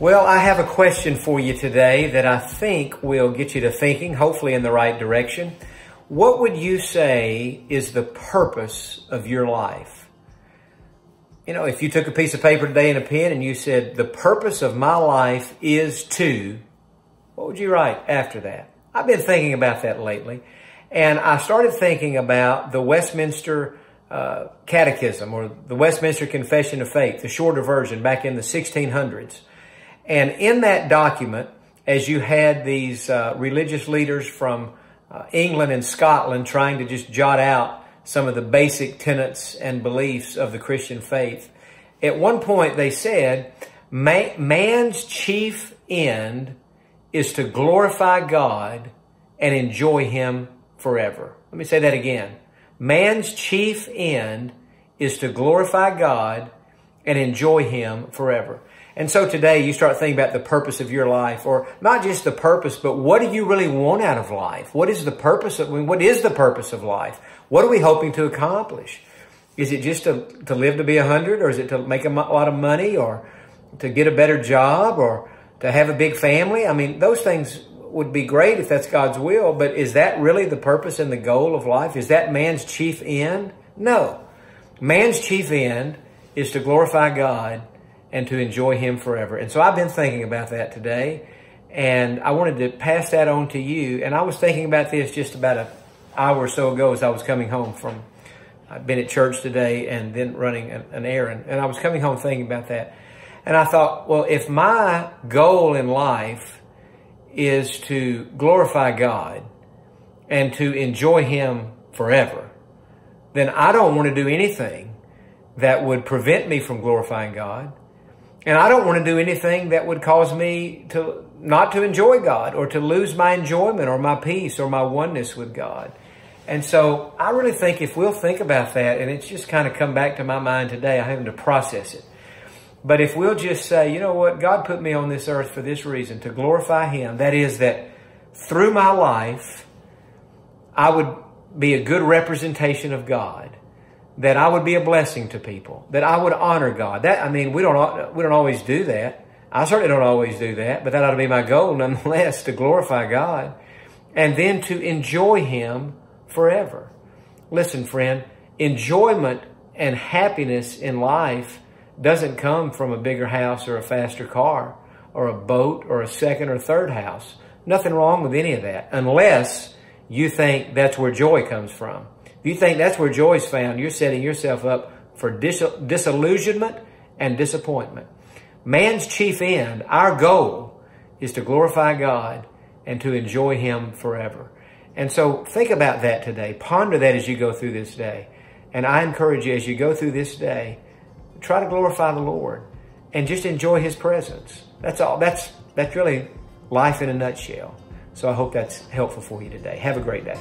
Well, I have a question for you today that I think will get you to thinking, hopefully in the right direction. What would you say is the purpose of your life? You know, if you took a piece of paper today and a pen and you said, the purpose of my life is to, what would you write after that? I've been thinking about that lately. And I started thinking about the Westminster uh, Catechism or the Westminster Confession of Faith, the shorter version back in the 1600s. And in that document, as you had these uh, religious leaders from uh, England and Scotland trying to just jot out some of the basic tenets and beliefs of the Christian faith, at one point they said, man's chief end is to glorify God and enjoy Him forever. Let me say that again. Man's chief end is to glorify God and enjoy Him forever. And so today you start thinking about the purpose of your life, or not just the purpose, but what do you really want out of life? What is the purpose of, what is the purpose of life? What are we hoping to accomplish? Is it just to, to live to be a hundred, or is it to make a lot of money, or to get a better job, or to have a big family? I mean, those things would be great if that's God's will, but is that really the purpose and the goal of life? Is that man's chief end? No. Man's chief end is to glorify God and to enjoy Him forever. And so I've been thinking about that today, and I wanted to pass that on to you. And I was thinking about this just about an hour or so ago as I was coming home from, I've been at church today and then running an errand, and I was coming home thinking about that. And I thought, well, if my goal in life is to glorify God and to enjoy Him forever, then I don't want to do anything that would prevent me from glorifying God. And I don't want to do anything that would cause me to not to enjoy God or to lose my enjoyment or my peace or my oneness with God. And so I really think if we'll think about that, and it's just kind of come back to my mind today, I having to process it. But if we'll just say, you know what, God put me on this earth for this reason, to glorify Him, that is that through my life, I would be a good representation of God that I would be a blessing to people, that I would honor God. That I mean, we don't we don't always do that. I certainly don't always do that, but that ought to be my goal nonetheless to glorify God and then to enjoy Him forever. Listen, friend, enjoyment and happiness in life doesn't come from a bigger house or a faster car or a boat or a second or third house. Nothing wrong with any of that unless you think that's where joy comes from. If you think that's where joy is found, you're setting yourself up for dis disillusionment and disappointment. Man's chief end, our goal, is to glorify God and to enjoy Him forever. And so think about that today. Ponder that as you go through this day. And I encourage you as you go through this day, try to glorify the Lord and just enjoy His presence. That's all. That's, that's really life in a nutshell. So I hope that's helpful for you today. Have a great day.